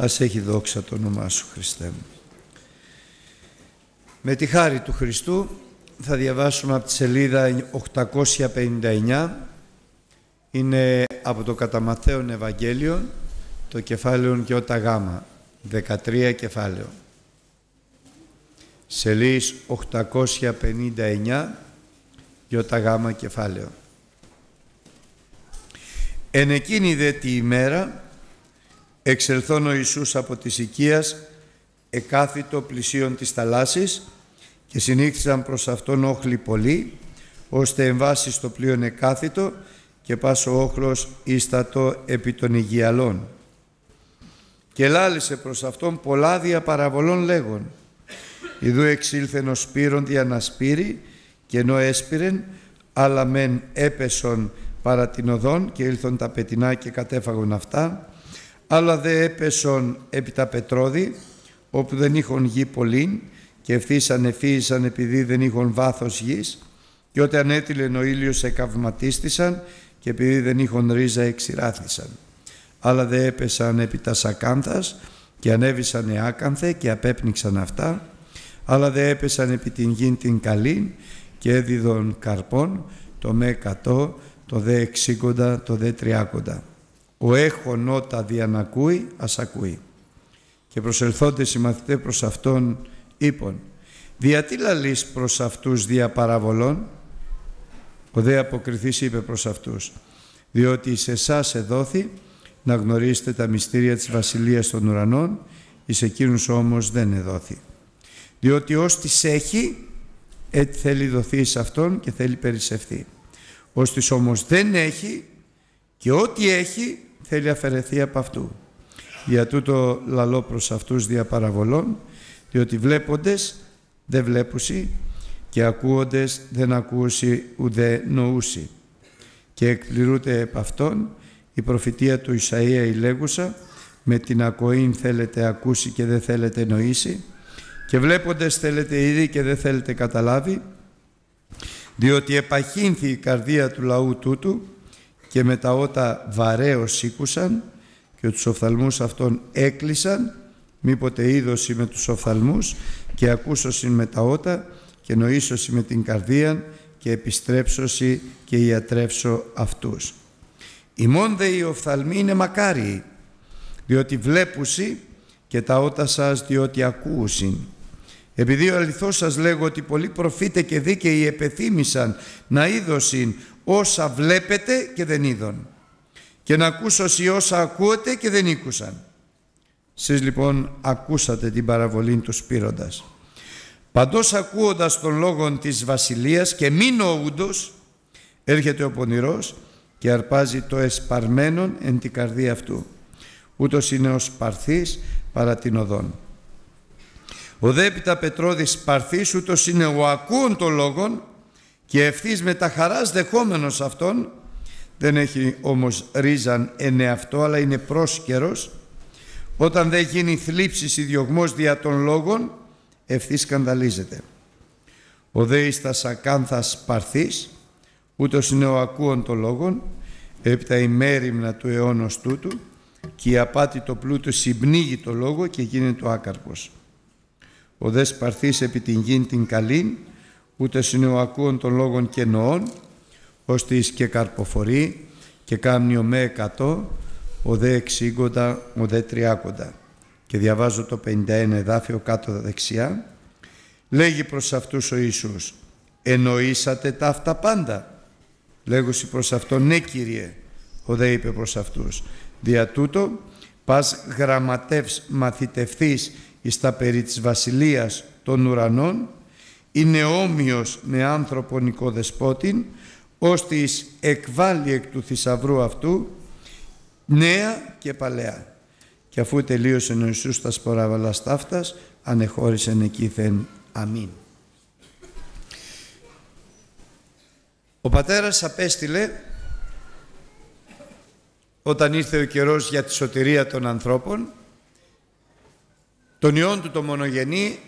Ας έχει δόξα το όνομά Σου Χριστέ μου. Με τη χάρη του Χριστού θα διαβάσουμε από τη σελίδα 859 είναι από το κατά Ευαγγέλιο το κεφάλαιο και ότα γάμα. 13 κεφάλαιο σελίς 859 γιώτα γάμα κεφάλαιο Εν εκείνη δε τη ημέρα εξελθόν ο Ιησούς από της οικίας εκάθιτο πλησίον της θαλάσσης και συνήθισαν προς αυτόν όχλοι πολλοί ώστε εμβάσεις στο πλοίο εκάθιτο και πας ο όχλος ίστατο επί των υγιαλών. Και λάλησε προς αυτόν πολλά διαπαραβολών λέγον Ιδού εξήλθεν ο σπύρον δια να σπείρει και ενώ έσπηρεν αλλά μεν έπεσον παρά την οδόν και ήλθον τα πετινά και κατέφαγον αυτά αλλά δε έπεσον επί τα πετρώδη όπου δεν είχον γη πολλήν και ευθύσαν εφύησαν επειδή δεν είχον βάθος γης και όταν ανέτειλεν ο ήλιος εκαυματίστησαν και επειδή δεν είχον ρίζα εξηράθησαν. Αλλά δε έπεσαν επί τας σακάνθας και ανέβησαν εάκανθε και απέπνιξαν αυτά αλλά δε έπεσαν επί την γην την καλήν και έδιδον καρπών το με εκατό, το δε εξήκοντα, το δε τριάκοντα. Ο έχων ότα διανακούει, ας ακούει. Και προσελθόντες οι μαθητές προς Αυτόν είπον «Διατί λαλείς προς αυτούς δια παραβολών» Ο δε αποκριθής είπε προς αυτούς «Διότι σε εσάς εδόθη να γνωρίσετε τα μυστήρια της Βασιλείας των Ουρανών, εις εκείνους όμως δεν εδόθη. Διότι ως της έχει, έτσι θέλει δοθεί σε Αυτόν και θέλει περισσευθεί. Ως της όμως δεν έχει και ό,τι έχει θέλει αφαιρεθεί από αυτού. Για τούτο λαλό προς αυτούς δια παραβολών, διότι βλέποντες δεν βλέπουσι και ακούοντες δεν ακούσι ουδέ νοούσι. Και εκπληρούται επ' αυτόν η προφητεία του Ισαΐα η λέγουσα με την ακοήν θέλετε ακούσει και δεν θέλετε νοήσει και βλέποντες θέλετε ήδη και δεν θέλετε καταλάβει διότι επαχύνθη η καρδία του λαού τούτου και με τα ότα βαρέως σήκουσαν και τους οφθαλμούς αυτών έκλεισαν μήποτε είδωση με τους οφθαλμούς και ακούσωση με τα ότα και νοήσωση με την καρδία και επιστρέψωση και ιατρεύσω αυτούς. Ημών δε οι οφθαλμοί είναι μακάριοι, διότι βλέπουσι και τα ότα σας διότι ακούουσιν. Επειδή ο αληθώς σας λέγω ότι πολλοί προφήτε και δίκαιοι επεθύμησαν να είδωσιν όσα βλέπετε και δεν είδον και να ακούσωσι όσα ακούετε και δεν ήκουσαν. Σεις λοιπόν ακούσατε την παραβολή του σπήροντας. Παντός ακούοντας τον λόγον της βασιλείας και μη νοούντος έρχεται ο πονηρός και αρπάζει το εσπαρμένον εν την καρδία αυτού. Ούτως είναι ο σπαρθής παρά την οδόν. Ο δέπιτα Πετρώδης σπαρθής ούτως είναι ο ακούων των λόγων και ευθύς με τα χαράς δεχόμενος αυτόν δεν έχει όμως ρίζαν εν εαυτό αλλά είναι πρόσκαιρος όταν δεν γίνει θλίψης ή διωγμός δια των λόγων ευθύς σκανδαλίζεται. Ο δέης τα σακάνθας παρθής, ούτως είναι ο ακούων των λόγων, έπειτα η μέρημνα του αιώνος τούτου και η απάτη το πλούτο συμπνίγει το λόγο και γίνεται ο άκαρπος. Ο δες παρθής επί την γην την καλήν, ούτως είναι ο ακούων των λόγων και νοών, ώστε εις και καρποφορεί και κάμνει ο με εκατό, ο δε εξήγοντα, ο δε τριάκοντα και διαβάζω το 51 εδάφιο κάτω δεξιά, λέγει προς αυτούς ο Ιησούς, εννοήσατε τα αυτά πάντα; Λέγουσι προς αυτό, ναι Κύριε, ο δε είπε προς αυτούς, δια τούτο πας γραμματεύς μαθητευθείς εις τα περί της βασιλείας των ουρανών, είναι όμοιος με άνθρωπον οικοδεσπότην, ώστε εις εκβάλλει εκ του θησαυρού αυτού νέα και παλαιά και αφού τελείωσε ο Ιησούς τα σποράβαλα στάφτας, ανεχώρησεν εκείθεν. Αμήν. Ο πατέρας απέστειλε όταν ήρθε ο καιρός για τη σωτηρία των ανθρώπων τον Υιόν του το μονογενή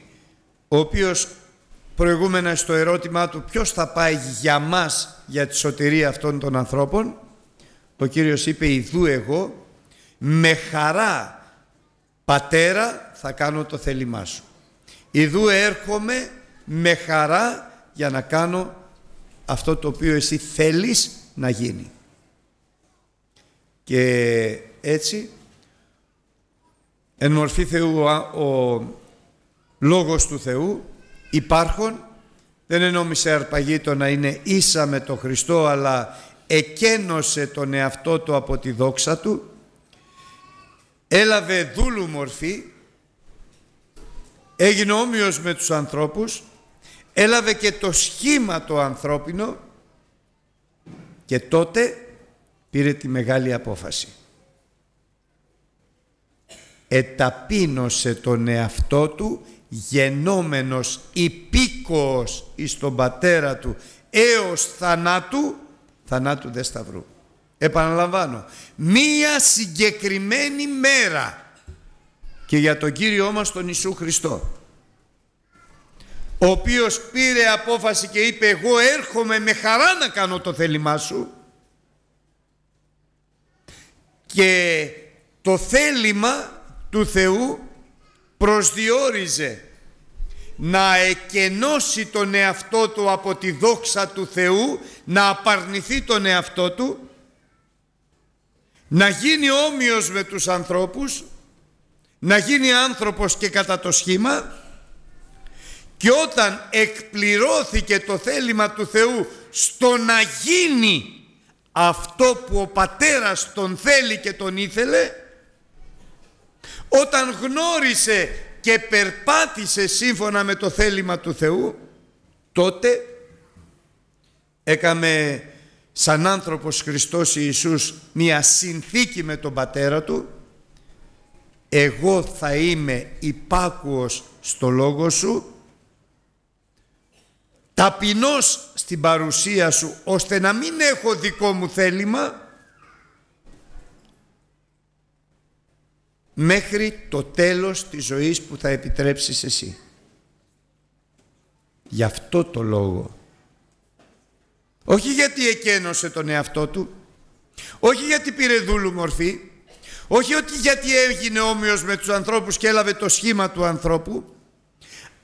ο οποίος προηγούμενα στο ερώτημά του ποιος θα πάει για μας για τη σωτηρία αυτών των ανθρώπων ο Κύριος είπε «Ιδού εγώ με χαρά «Πατέρα, θα κάνω το θέλημά σου». Ιδού έρχομαι με χαρά για να κάνω αυτό το οποίο εσύ θέλεις να γίνει. Και έτσι, εν μορφή Θεού, ο Λόγος του Θεού υπάρχουν, δεν ενόμισε αρπαγή το να είναι ίσα με τον Χριστό, αλλά εκένωσε τον εαυτό του από τη δόξα του, έλαβε δούλου μορφή, έγινε όμοιος με τους ανθρώπους, έλαβε και το σχήμα το ανθρώπινο. Και τότε πήρε τη μεγάλη απόφαση. Εταπείνωσε τον εαυτό του γενόμενος υπήκοος εις τον πατέρα του έως θανάτου, θανάτου δε σταυρού. Επαναλαμβάνω, μία συγκεκριμένη μέρα και για τον Κύριό μας τον Ιησού Χριστό ο οποίος πήρε απόφαση και είπε εγώ έρχομαι με χαρά να κάνω το θέλημά σου και το θέλημα του Θεού προσδιορίζε να εκενώσει τον εαυτό του από τη δόξα του Θεού, να απαρνηθεί τον εαυτό του, να γίνει όμοιος με τους ανθρώπους, να γίνει άνθρωπος και κατά το σχήμα και όταν εκπληρώθηκε το θέλημα του Θεού στο να γίνει αυτό που ο πατέρας τον θέλει και τον ήθελε, όταν γνώρισε και περπάτησε σύμφωνα με το θέλημα του Θεού, τότε έκαμε σαν άνθρωπος Χριστός Ιησούς μία συνθήκη με τον Πατέρα Του. Εγώ θα είμαι υπάκουος στο Λόγο Σου ταπεινός στην παρουσία Σου ώστε να μην έχω δικό μου θέλημα μέχρι το τέλος της ζωής που θα επιτρέψεις εσύ. Γι' αυτό το λόγο. Όχι γιατί εκένωσε τον εαυτό του, όχι γιατί πήρε δούλου μορφή, όχι ότι γιατί έγινε όμοιος με τους ανθρώπους και έλαβε το σχήμα του ανθρώπου,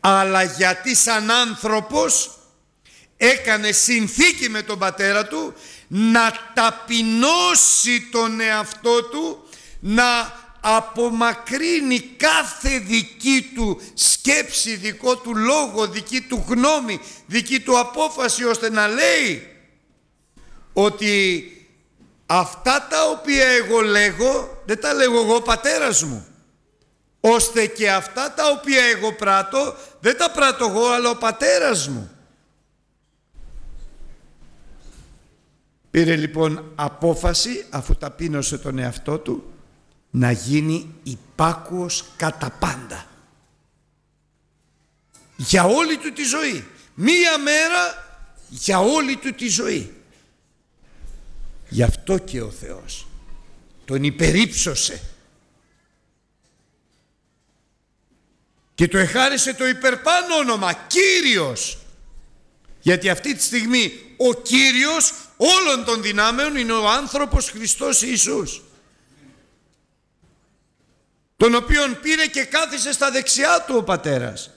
αλλά γιατί σαν άνθρωπος έκανε συνθήκη με τον πατέρα του να ταπεινώσει τον εαυτό του, να απομακρύνει κάθε δική του σκέψη, δικό του λόγο, δική του γνώμη, δική του απόφαση ώστε να λέει ότι αυτά τα οποία εγώ λέγω δεν τα λέγω εγώ πατέρας μου ώστε και αυτά τα οποία εγώ πράττω δεν τα πράττω εγώ αλλά ο πατέρας μου. Πήρε λοιπόν απόφαση αφού ταπείνωσε τον εαυτό του να γίνει υπάκουος κατά πάντα. Για όλη του τη ζωή. Μία μέρα για όλη του τη ζωή. Γι' αυτό και ο Θεός τον υπερήψωσε και του εχάρισε το υπερπάνω όνομα Κύριος γιατί αυτή τη στιγμή ο Κύριος όλων των δυνάμεων είναι ο άνθρωπος Χριστός Ιησούς τον οποίον πήρε και κάθισε στα δεξιά του ο πατέρας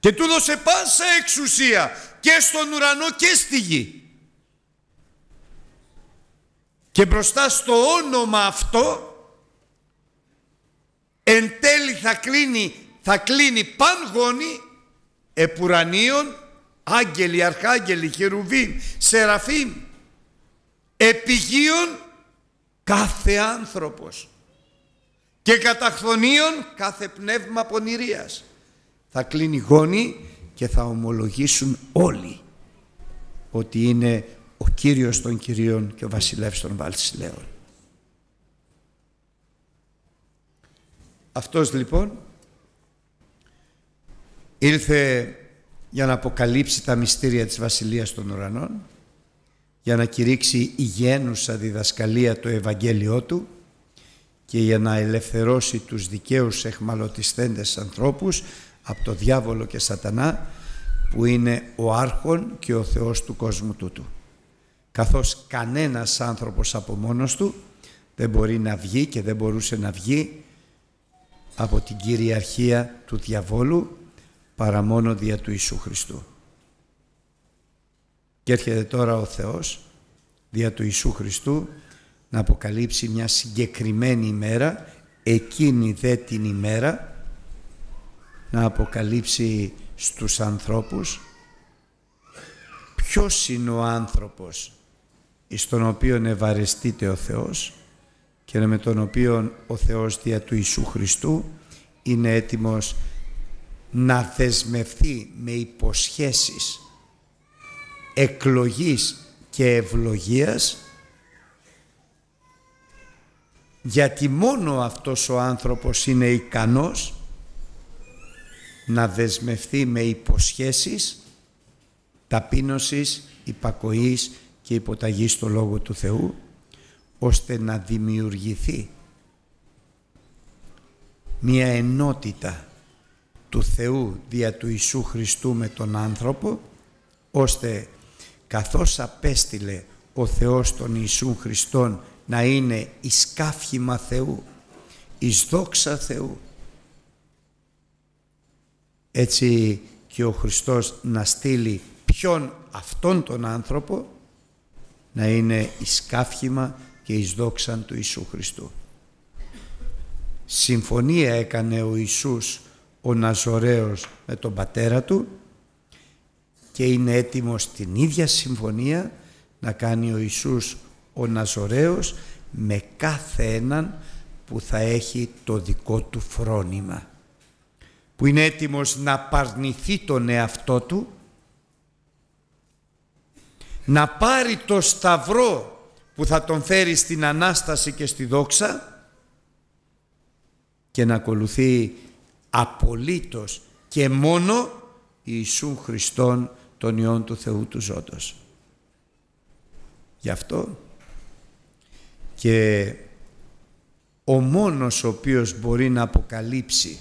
και του δώσε πάσα εξουσία και στον ουρανό και στη γη. Και μπροστά στο όνομα αυτό εν τέλει θα κλείνει, θα κλείνει παν γόνι επουρανίων, άγγελοι, αρχάγγελοι, χερουβίμ, σεραφίμ, επιγείων κάθε άνθρωπος και καταχθονίων κάθε πνεύμα πονηρίας. Θα κλείνει γόνη και θα ομολογήσουν όλοι ότι είναι ο Κύριος των Κυρίων και ο Βασιλεύς των Βασιλέων. Αυτός λοιπόν ήρθε για να αποκαλύψει τα μυστήρια της Βασιλείας των Ουρανών, για να κηρύξει υγιένουσα διδασκαλία το Ευαγγέλιό Του και για να ελευθερώσει τους δικαίους εχμαλωτιστέντες ανθρώπους από το διάβολο και σατανά που είναι ο άρχον και ο Θεός του κόσμου τούτου. Καθώς κανένας άνθρωπος από μόνος του δεν μπορεί να βγει και δεν μπορούσε να βγει από την κυριαρχία του διαβόλου παρά μόνο δια του Ιησού Χριστού. Και έρχεται τώρα ο Θεός δια του Ιησού Χριστού να αποκαλύψει μια συγκεκριμένη ημέρα, εκείνη δε την ημέρα, να αποκαλύψει στους ανθρώπους ποιος είναι ο άνθρωπος εις τον οποίον ευαρεστείται ο Θεός και με τον οποίο ο Θεός δια του Ιησού Χριστού είναι έτοιμος να δεσμευθεί με υποσχέσεις εκλογής και ευλογίας γιατί μόνο αυτός ο άνθρωπος είναι ικανός να δεσμευθεί με υποσχέσεις ταπείνωσης, υπακοής και υποταγής στο Λόγο του Θεού ώστε να δημιουργηθεί μια ενότητα του Θεού δια του Ιησού Χριστού με τον άνθρωπο ώστε καθώς απέστειλε ο Θεός τον Ιησού Χριστόν να είναι εις κάφημα Θεού, εις δόξα Θεού. Έτσι και ο Χριστός να στείλει ποιον αυτόν τον άνθρωπο να είναι εις κάφημα και εις δόξαν του Ιησού Χριστού. Συμφωνία έκανε ο Ιησούς ο Ναζωραίος με τον πατέρα του και είναι έτοιμος την ίδια συμφωνία να κάνει ο Ιησούς ο Ναζωραίος με κάθε έναν που θα έχει το δικό του φρόνημα που είναι έτοιμος να παρνηθεί τον εαυτό του να πάρει το σταυρό που θα τον φέρει στην Ανάσταση και στη δόξα και να ακολουθεί απολύτως και μόνο Ιησού Χριστόν τον Υιόν του Θεού του Ζώτος. Γι' αυτό και ο μόνος ο οποίος μπορεί να αποκαλύψει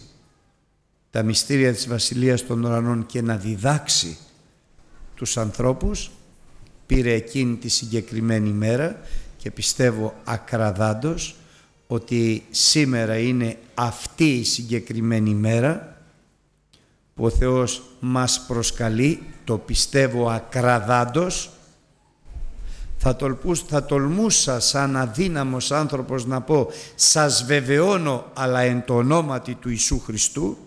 τα μυστήρια της Βασιλείας των Ουρανών και να διδάξει τους ανθρώπους πήρε εκείνη τη συγκεκριμένη μέρα και πιστεύω ακραδάντως ότι σήμερα είναι αυτή η συγκεκριμένη μέρα που ο Θεός μας προσκαλεί, το πιστεύω ακραδάντως, θα, θα τολμούσα σαν αδύναμος άνθρωπος να πω «Σας βεβαιώνω, αλλά εν το ονόματι του Ιησού Χριστού»,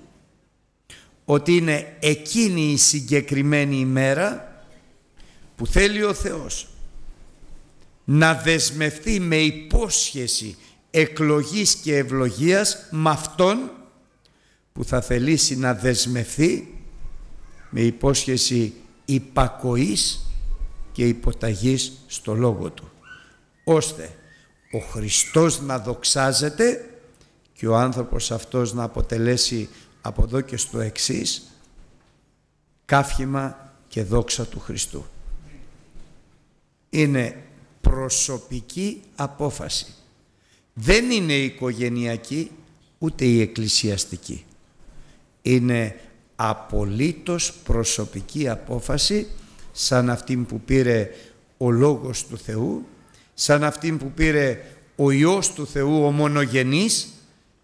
ότι είναι εκείνη η συγκεκριμένη ημέρα που θέλει ο Θεός να δεσμευτεί με υπόσχεση εκλογής και ευλογίας με Αυτόν που θα θελήσει να δεσμευθεί με υπόσχεση υπακοής και υποταγής στο Λόγο Του ώστε ο Χριστός να δοξάζεται και ο άνθρωπος αυτός να αποτελέσει από εδώ και στο εξής κάφημα και δόξα του Χριστού. Είναι προσωπική απόφαση. Δεν είναι οικογενειακή ούτε η εκκλησιαστική. Είναι απολύτως προσωπική απόφαση σαν αυτή που πήρε ο Λόγος του Θεού, σαν αυτή που πήρε ο Υιός του Θεού ο μονογενής,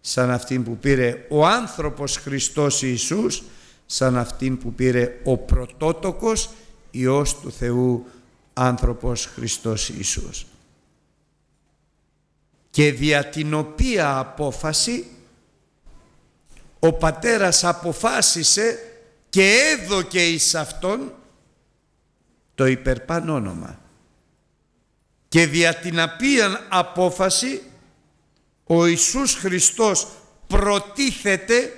σαν αυτή που πήρε ο άνθρωπος Χριστός Ιησούς, σαν αυτή που πήρε ο πρωτότοκος Υιός του Θεού άνθρωπος Χριστός Ιησούς. Και δια την οποία απόφαση ο πατέρας αποφάσισε και έδωκε εις αυτόν το υπερπάν όνομα. Και δια την οποία απόφαση ο Ιησούς Χριστός προτίθεται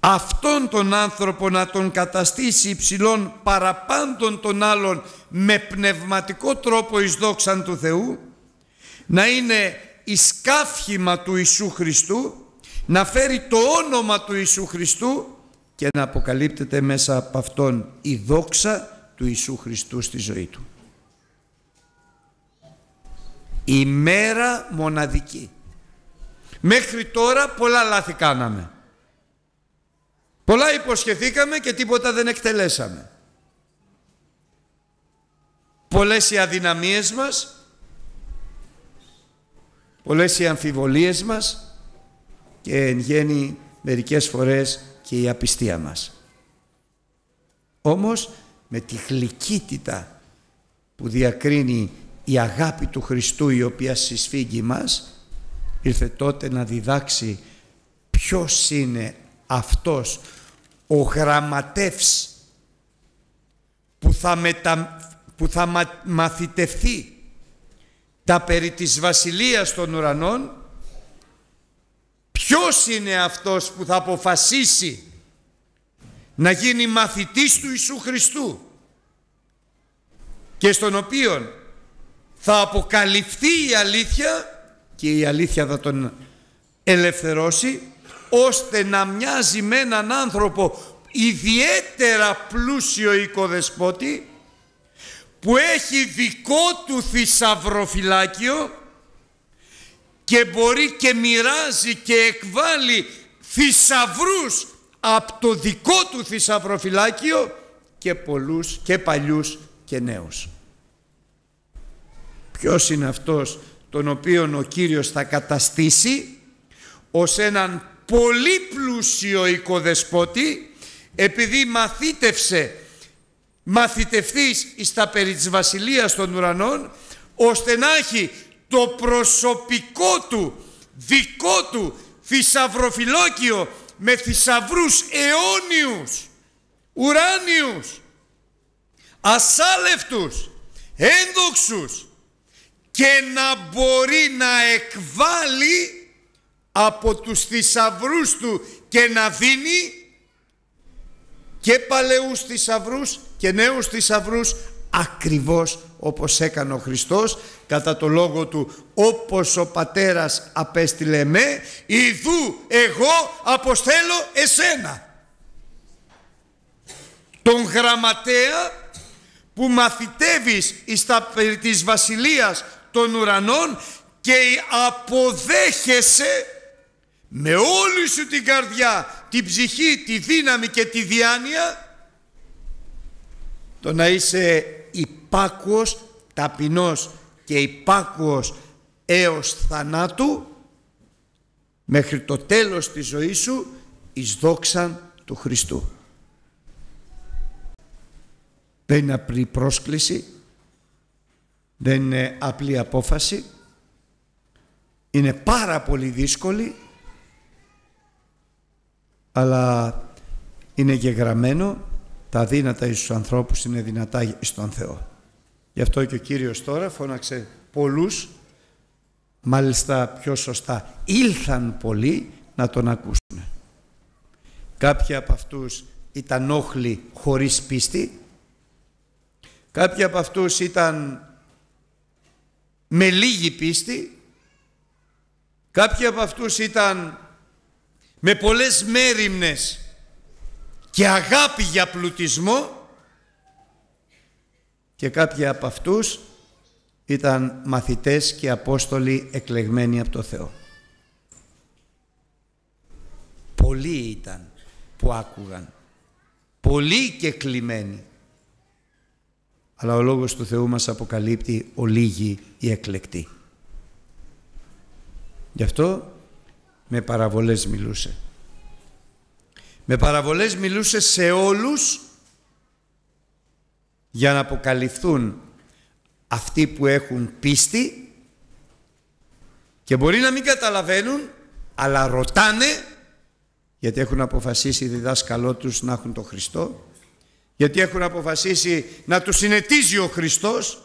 αυτόν τον άνθρωπο να τον καταστήσει υψηλών παραπάντων των άλλων με πνευματικό τρόπο εις δόξαν του Θεού, να είναι εις του Ιησού Χριστού, να φέρει το όνομα του Ιησού Χριστού και να αποκαλύπτεται μέσα από αυτόν η δόξα του Ιησού Χριστού στη ζωή του. Η μέρα μοναδική. Μέχρι τώρα πολλά λάθη κάναμε. Πολλά υποσχεθήκαμε και τίποτα δεν εκτελέσαμε. Πολλές οι αδυναμίες μας, πολλές οι αμφιβολίες μας και εν γέννη μερικές φορές και η απιστία μας. Όμως με τη γλυκύτητα που διακρίνει η αγάπη του Χριστού η οποία συσφίγγει μας ήρθε τότε να διδάξει ποιος είναι αυτός ο γραμματεύς που θα, μετα... που θα μα... μαθητευθεί τα περί της βασιλείας των ουρανών ποιος είναι αυτός που θα αποφασίσει να γίνει μαθητής του Ιησού Χριστού και στον οποίον θα αποκαλυφθεί η αλήθεια και η αλήθεια θα τον ελευθερώσει ώστε να μοιάζει με έναν άνθρωπο ιδιαίτερα πλούσιο οικοδεσπότη που έχει δικό του θησαυροφυλάκιο και μπορεί και μοιράζει και εκβάλλει θησαυρούς από το δικό του θησαυροφυλάκιο και πολλούς και παλιούς και νέους. Ποιος είναι αυτός τον οποίον ο Κύριος θα καταστήσει; Ως έναν πολύ πλούσιο οικοδεσπότη επειδή μαθήτευσε μαθητευτείς εις τα περί της βασιλείας των ουρανών ώστε να έχει το προσωπικό του δικό του θησαυροφιλόκιο με θησαυρούς αιώνιους ουράνιους ασάλευτους ένδοξους και να μπορεί να εκβάλει από τους θησαυρούς του και να δίνει και παλαιούς θησαυρούς και νέους θησαυρούς ακριβώς όπως έκανε ο Χριστός κατά το λόγο του όπως ο πατέρας απέστειλε με ιδού εγώ αποστέλω εσένα τον γραμματέα που μαθητεύεις εις τα περί της βασιλείας των ουρανών και αποδέχεσαι με όλη σου την καρδιά, την ψυχή, τη δύναμη και τη διάνοια το να είσαι υπάκουος, ταπεινός και υπάκουος έως θανάτου μέχρι το τέλος της ζωής σου εις δόξαν του Χριστού. Δεν είναι απλή πρόσκληση, δεν είναι απλή απόφαση, είναι πάρα πολύ δύσκολη, αλλά είναι γεγραμμένο τα δύνατα εις τους ανθρώπους είναι δυνατά στον Θεό. Γι' αυτό και ο Κύριος τώρα φώναξε πολλούς, μάλιστα πιο σωστά, ήλθαν πολλοί να τον ακούσουν. Κάποιοι από αυτούς ήταν όχλοι χωρίς πίστη, κάποιοι από αυτούς ήταν με λίγη πίστη, κάποιοι από αυτούς ήταν με πολλές μέρημνες και αγάπη για πλουτισμό και κάποιοι από αυτούς ήταν μαθητές και απόστολοι εκλεγμένοι από το Θεό. Πολλοί ήταν που άκουγαν. Πολλοί και κλειμένοι. Αλλά ο Λόγος του Θεού μας αποκαλύπτει ο λίγοι οι εκλεκτοί. Γι' αυτό με παραβολές μιλούσε. Με παραβολές μιλούσε σε όλους για να αποκαλυφθούν αυτοί που έχουν πίστη και μπορεί να μην καταλαβαίνουν αλλά ρωτάνε γιατί έχουν αποφασίσει διδάσκαλό τους να έχουν τον Χριστό γιατί έχουν αποφασίσει να τους συνετίζει ο Χριστός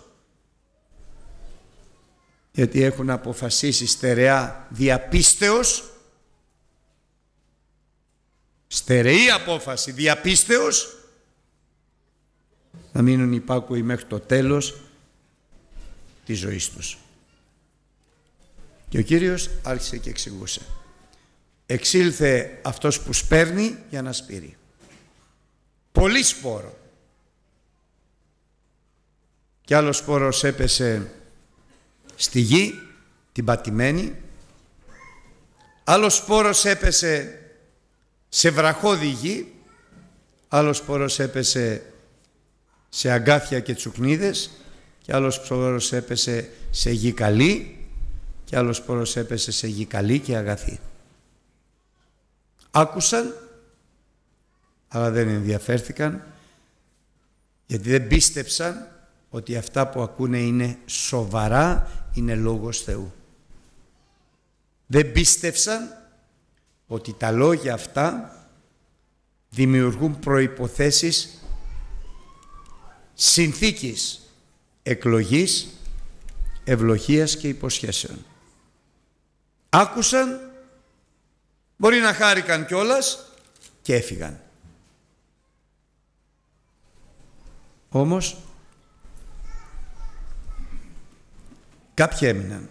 γιατί έχουν αποφασίσει στερεά διαπίστεως στερεή απόφαση διαπίστεως να μείνουν υπάκουοι μέχρι το τέλος της ζωής τους. Και ο Κύριος άρχισε και εξηγούσε. Εξήλθε αυτός που σπέρνει για να σπείρει. Πολύ σπόρο. Και άλλος σπόρος έπεσε στη γη, την πατημένη. Άλλος σπόρος έπεσε σε βραχώδη γη, άλλος σπόρος έπεσε σε αγκάθια και τσουκνίδες και άλλος σπόρος έπεσε σε γη καλή και άλλος σπόρος έπεσε σε γη καλή και αγαθή. Άκουσαν, αλλά δεν ενδιαφέρθηκαν, γιατί δεν πίστεψαν ότι αυτά που ακούνε είναι σοβαρά, είναι λόγος Θεού. Δεν πίστευσαν ότι τα λόγια αυτά δημιουργούν προϋποθέσεις συνθήκης εκλογής, ευλογίας και υποσχέσεων. Άκουσαν, μπορεί να χάρηκαν κιόλας και έφυγαν. Όμως κάποιοι έμειναν.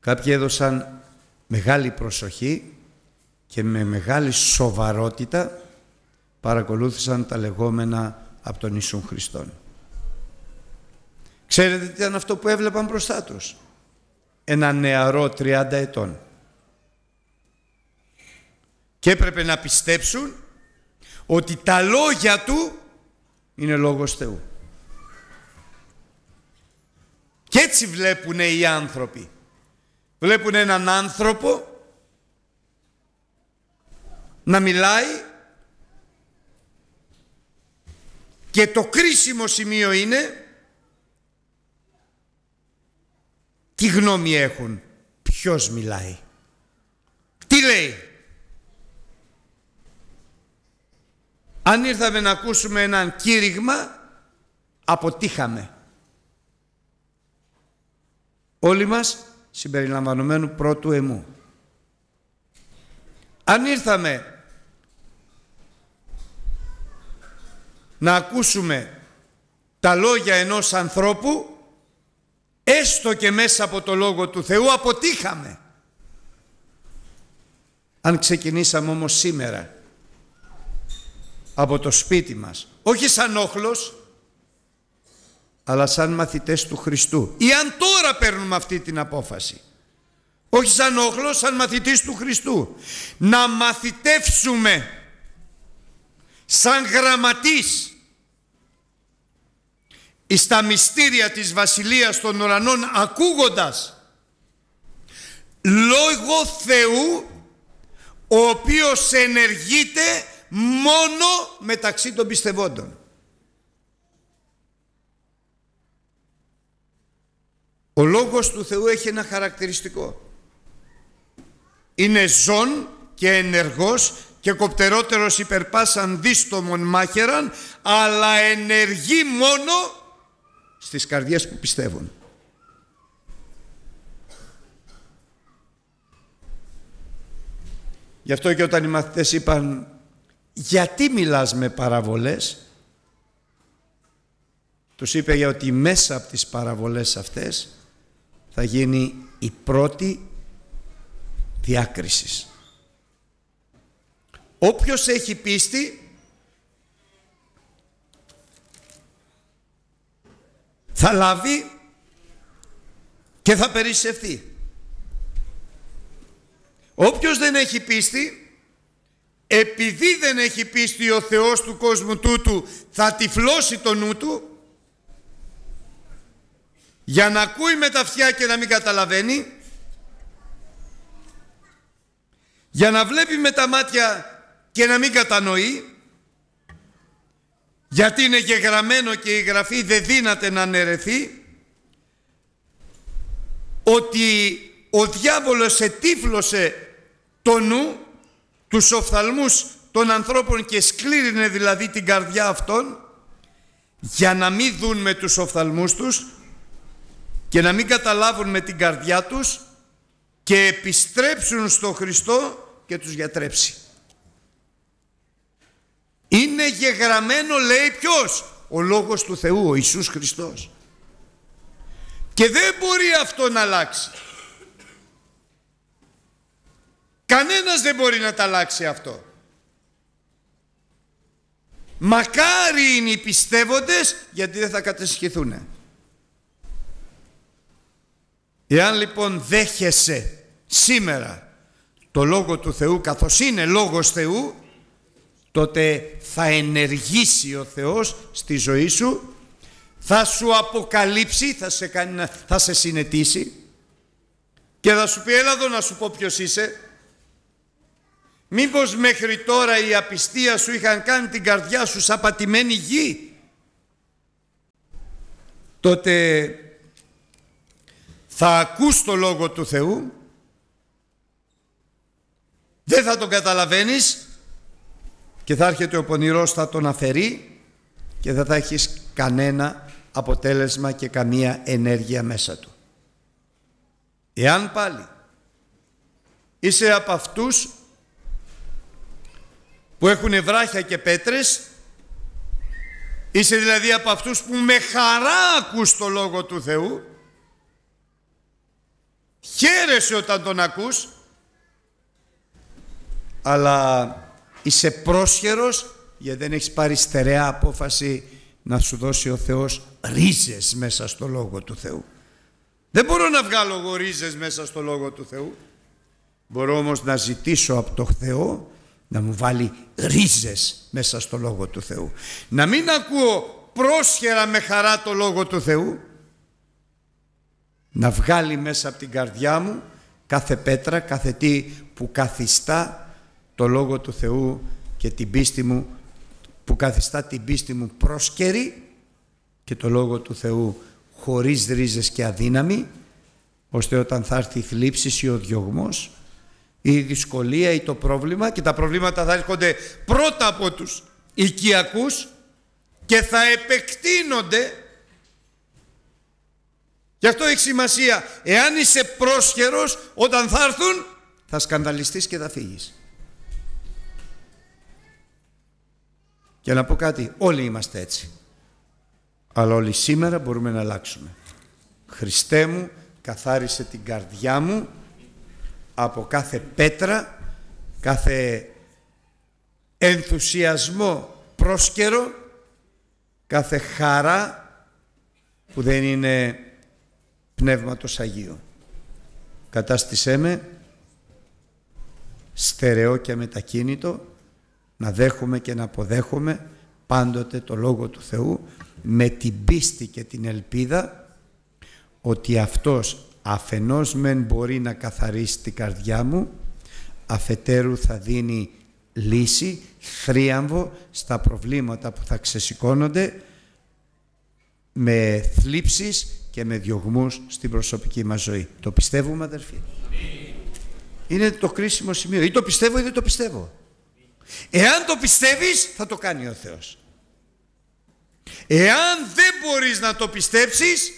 Κάποιοι έδωσαν μεγάλη προσοχή και με μεγάλη σοβαρότητα παρακολούθησαν τα λεγόμενα από τον Ιησούν Χριστόν. Ξέρετε τι ήταν αυτό που έβλεπαν μπροστά τους; Ένα νεαρό 30 ετών. Και έπρεπε να πιστέψουν ότι τα λόγια του είναι λόγος Θεού. Και έτσι βλέπουν οι άνθρωποι. Βλέπουν έναν άνθρωπο να μιλάει και το κρίσιμο σημείο είναι τι γνώμη έχουν, ποιος μιλάει, τι λέει. Αν ήρθαμε να ακούσουμε έναν κήρυγμα, αποτύχαμε. Όλοι μας συμπεριλαμβανομένου πρώτου εμού. Αν ήρθαμε να ακούσουμε τα λόγια ενός ανθρώπου έστω και μέσα από το Λόγο του Θεού αποτύχαμε. Αν ξεκινήσαμε όμως σήμερα από το σπίτι μας, όχι σαν όχλος, αλλά σαν μαθητές του Χριστού. Ή αν τώρα παίρνουμε αυτή την απόφαση, όχι σαν όχλος, σαν μαθητής του Χριστού, να μαθητεύσουμε σαν γραμματής εις τα μυστήρια της Βασιλείας των Ουρανών ακούγοντας Λόγο Θεού ο οποίος ενεργείται μόνο μεταξύ των πιστευόντων. Ο Λόγος του Θεού έχει ένα χαρακτηριστικό. Είναι ζών και ενεργός και κοπτερότερος υπερπάσαν δίστομον μάχεραν, αλλά ενεργεί μόνο στις καρδιές που πιστεύουν. Γι' αυτό και όταν οι μαθητές είπαν γιατί μιλάς με παραβολές; τους είπε για ότι μέσα από τις παραβολές αυτές θα γίνει η πρώτη διάκριση. Όποιος έχει πίστη θα λάβει και θα περισσευθεί. Όποιος δεν έχει πίστη, επειδή δεν έχει πίστη ο Θεός του κόσμου τούτου, θα τυφλώσει το νου του, για να ακούει με τα αυτιά και να μην καταλαβαίνει, για να βλέπει με τα μάτια και να μην κατανοεί, γιατί είναι γεγραμμένο και η Γραφή δεν δύναται να αναιρεθεί. Ότι ο διάβολος ετύφλωσε το νου, τους οφθαλμούς των ανθρώπων και σκλήρινε δηλαδή την καρδιά αυτών για να μην δουν με τους οφθαλμούς τους και να μην καταλάβουν με την καρδιά τους και επιστρέψουν στο Χριστό και τους γιατρέψει. Είναι γεγραμμένο λέει ποιος; Ο Λόγος του Θεού ο Ιησούς Χριστός. Και δεν μπορεί αυτό να αλλάξει. Κανένας δεν μπορεί να τα αλλάξει αυτό. Μακάρι είναι οι πιστεύοντες γιατί δεν θα κατεσχηθούν εάν λοιπόν δέχεσαι σήμερα το Λόγο του Θεού καθώς είναι Λόγος Θεού τότε θα ενεργήσει ο Θεός στη ζωή σου, θα σου αποκαλύψει, θα σε, κάνει, θα σε συνετίσει Και θα σου πει έλα εδώ να σου πω ποιος είσαι. Μήπως μέχρι τώρα η απιστία σου είχαν κάνει την καρδιά σου σαν πατημένη γη. Τότε θα ακούς το Λόγο του Θεού, δεν θα τον καταλαβαίνεις και θα έρχεται ο πονηρός θα τον αφαιρεί και δεν θα έχεις κανένα αποτέλεσμα και καμία ενέργεια μέσα του. Εάν πάλι είσαι από αυτούς που έχουν βράχια και πέτρες, είσαι δηλαδή από αυτούς που με χαρά ακούς το Λόγο του Θεού, χαίρεσαι όταν τον ακούς, αλλά είσαι πρόσχερος γιατί δεν έχεις πάρει στερεά απόφαση να σου δώσει ο Θεός ρίζες μέσα στο Λόγο του Θεού. Δεν μπορώ να βγάλω εγώ ρίζες μέσα στο Λόγο του Θεού. Μπορώ όμως να ζητήσω από το Θεό να μου βάλει ρίζες μέσα στο Λόγο του Θεού. Να μην ακούω πρόσχερα με χαρά το Λόγο του Θεού. Να βγάλει μέσα από την καρδιά μου κάθε πέτρα, κάθε τι που καθιστά το Λόγο του Θεού και την πίστη μου που καθιστά την πίστη μου πρόσκαιρη και το Λόγο του Θεού χωρίς ρίζες και αδύναμη ώστε όταν θα έρθει η θλίψη ή ο διωγμός ή η δυσκολία ή το πρόβλημα και τα προβλήματα θα έρχονται πρώτα από τους οικιακούς και θα επεκτείνονται Γι' αυτό έχει σημασία εάν είσαι πρόσχερος όταν θα έρθουν θα σκανδαλιστείς και θα φύγεις Και να πω κάτι, όλοι είμαστε έτσι. Αλλά όλοι σήμερα μπορούμε να αλλάξουμε. Χριστέ μου, καθάρισε την καρδιά μου από κάθε πέτρα, κάθε ενθουσιασμό πρόσκαιρο, κάθε χαρά που δεν είναι πνεύματος Αγίου. Κατάστησέ με στερεό και μετακίνητο να δέχομαι και να αποδέχομαι πάντοτε το Λόγο του Θεού με την πίστη και την ελπίδα ότι Αυτός αφενός μεν μπορεί να καθαρίσει την καρδιά μου αφετέρου θα δίνει λύση, θρίαμβο στα προβλήματα που θα ξεσηκώνονται με θλίψεις και με διωγμούς στην προσωπική μας ζωή. Το πιστεύουμε αδερφοί. Είναι το κρίσιμο σημείο. Ή το πιστεύω ή δεν το πιστεύω. Εάν το πιστεύεις θα το κάνει ο Θεός. Εάν δεν μπορείς να το πιστέψεις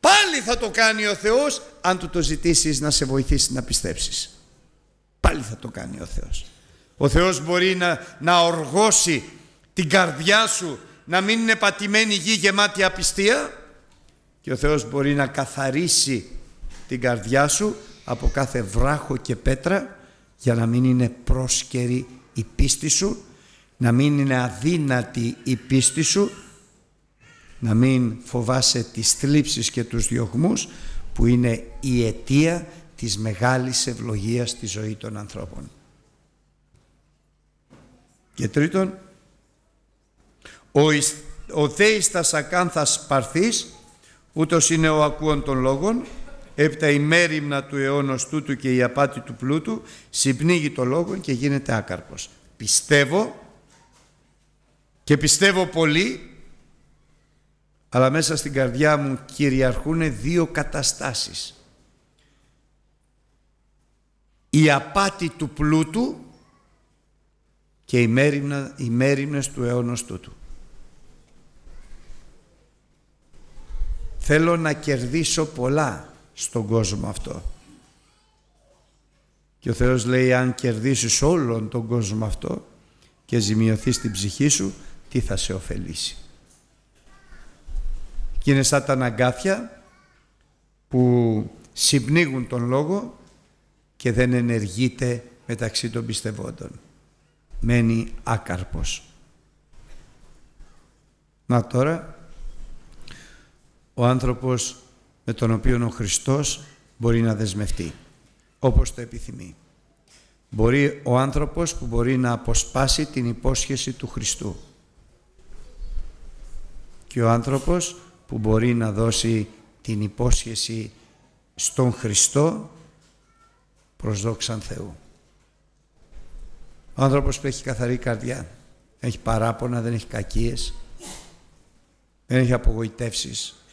πάλι θα το κάνει ο Θεός αν του το ζητήσεις να σε βοηθήσει να πιστέψεις. Πάλι θα το κάνει ο Θεός. Ο Θεός μπορεί να, να οργώσει την καρδιά σου να μην είναι πατημένη γη γεμάτη απιστία και ο Θεός μπορεί να καθαρίσει την καρδιά σου από κάθε βράχο και πέτρα για να μην είναι πρόσκαιρη η πίστη σου, να μην είναι αδύνατη η πίστη σου, να μην φοβάσαι τις θλίψεις και τους διωγμούς που είναι η αιτία της μεγάλης ευλογίας στη ζωή των ανθρώπων. Και τρίτον, ο, ο θέιστας ακάνθας παρθής, ούτως είναι ο ακούων των λόγων, έπειτα η μέρημνα του αιώνος τούτου και η απάτη του πλούτου συμπνίγει το λόγο και γίνεται άκαρπος. Πιστεύω και πιστεύω πολύ αλλά μέσα στην καρδιά μου κυριαρχούν δύο καταστάσεις. Η απάτη του πλούτου και οι, μέρημνα, οι μέρημνες του αιώνος τούτου. Θέλω να κερδίσω πολλά στον κόσμο αυτό. Και ο Θεός λέει αν κερδίσεις όλον τον κόσμο αυτό και ζημιωθείς την ψυχή σου, τι θα σε ωφελήσει. Και είναι σαν τα αναγκάθια που συμπνίγουν τον λόγο και δεν ενεργείται μεταξύ των πιστευόντων. Μένει άκαρπος. Να τώρα, ο άνθρωπος με τον οποίο ο Χριστός μπορεί να δεσμευτεί, όπως το επιθυμεί. Μπορεί ο άνθρωπος που μπορεί να αποσπάσει την υπόσχεση του Χριστού και ο άνθρωπος που μπορεί να δώσει την υπόσχεση στον Χριστό προς δόξαν Θεού. Ο άνθρωπος που έχει καθαρή καρδιά, δεν έχει παράπονα, δεν έχει κακίες, δεν έχει απογοητεύσεις.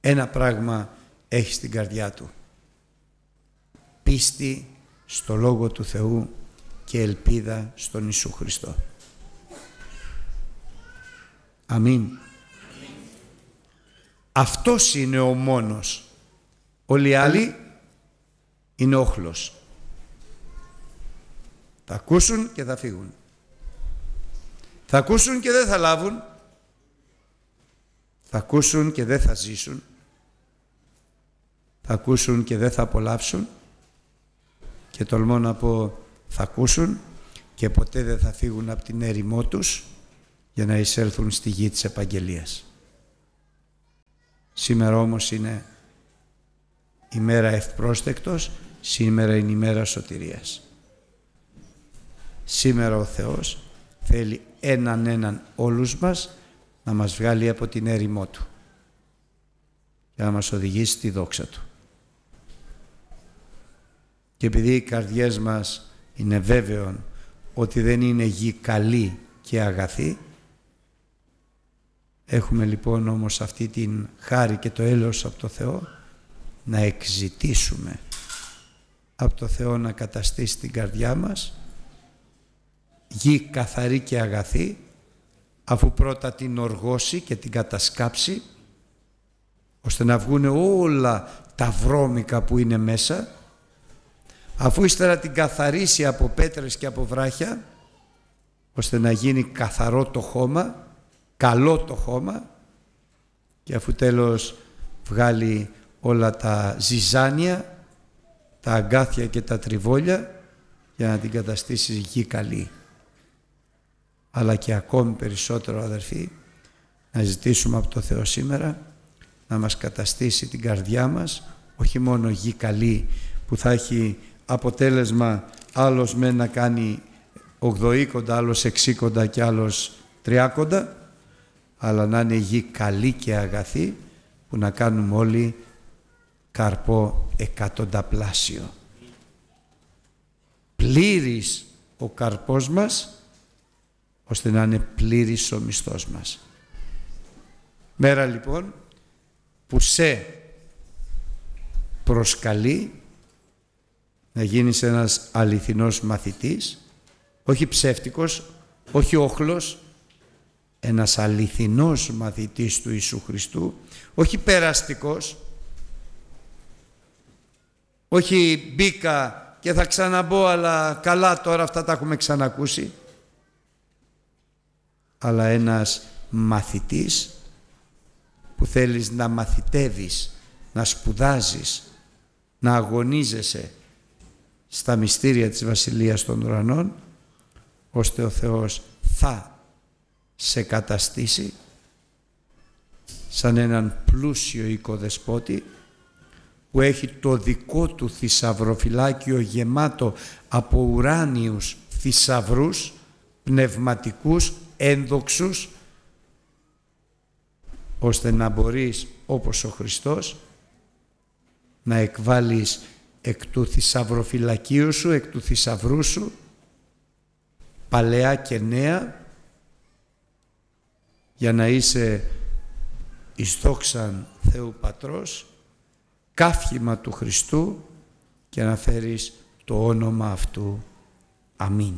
Ένα πράγμα έχει στην καρδιά του. Πίστη στο Λόγο του Θεού και ελπίδα στον Ιησού Χριστό. Αμήν. Αυτός είναι ο μόνος. Όλοι οι άλλοι είναι όχλος. Θα ακούσουν και θα φύγουν. Θα ακούσουν και δεν θα λάβουν. Θα ακούσουν και δεν θα ζήσουν. Θα ακούσουν και δεν θα απολαύσουν. Και τολμώ να πω θα ακούσουν και ποτέ δεν θα φύγουν από την έρημό τους για να εισέλθουν στη γη της Επαγγελίας. Σήμερα όμως είναι η μέρα ευπρόσδεκτος, σήμερα είναι η μέρα σωτηρίας. Σήμερα ο Θεός θέλει έναν έναν όλους μας να μας βγάλει από την έρημό Του και να μας οδηγήσει στη δόξα Του. Και επειδή οι καρδιές μας είναι βέβαιον ότι δεν είναι γη καλή και αγαθή, έχουμε λοιπόν όμως αυτή την χάρη και το έλεος από το Θεό να εκζητήσουμε από το Θεό να καταστήσει την καρδιά μας γη καθαρή και αγαθή αφού πρώτα την οργώσει και την κατασκάψει ώστε να βγουν όλα τα βρώμικα που είναι μέσα αφού ύστερα την καθαρίσει από πέτρες και από βράχια ώστε να γίνει καθαρό το χώμα καλό το χώμα και αφού τέλος βγάλει όλα τα ζυζάνια τα αγκάθια και τα τριβόλια για να την καταστήσει γη καλή. Αλλά και ακόμη περισσότερο αδερφοί να ζητήσουμε από το Θεό σήμερα να μας καταστήσει την καρδιά μας όχι μόνο γη καλή που θα έχει αποτέλεσμα άλλος με να κάνει 80 άλλος 60 και άλλος 30 αλλά να είναι γη καλή και αγαθή που να κάνουμε όλοι καρπό εκατονταπλάσιο. Πλήρης ο καρπός μας ώστε να είναι πλήρης ο μισθός μας. Μέρα λοιπόν που σε προσκαλεί να γίνεις ένας αληθινός μαθητής, όχι ψεύτικος, όχι όχλος, ένας αληθινός μαθητής του Ιησού Χριστού, όχι περαστικός, όχι μπήκα και θα ξαναμπώ αλλά καλά τώρα αυτά τα έχουμε ξανακούσει αλλά ένας μαθητής που θέλεις να μαθητεύεις, να σπουδάζεις, να αγωνίζεσαι στα μυστήρια της Βασιλείας των Ουρανών, ώστε ο Θεός θα σε καταστήσει σαν έναν πλούσιο οικοδεσπότη που έχει το δικό του θησαυροφυλάκιο γεμάτο από ουράνιους θησαυρούς πνευματικούς ένδοξους ώστε να μπορείς όπως ο Χριστός να εκβάλεις εκ του θησαυροφυλακίου σου, εκ του θησαυρού σου παλαιά και νέα για να είσαι εις δόξαν Θεού Πατρός κάφημα του Χριστού και να φέρεις το όνομα αυτού. Αμήν.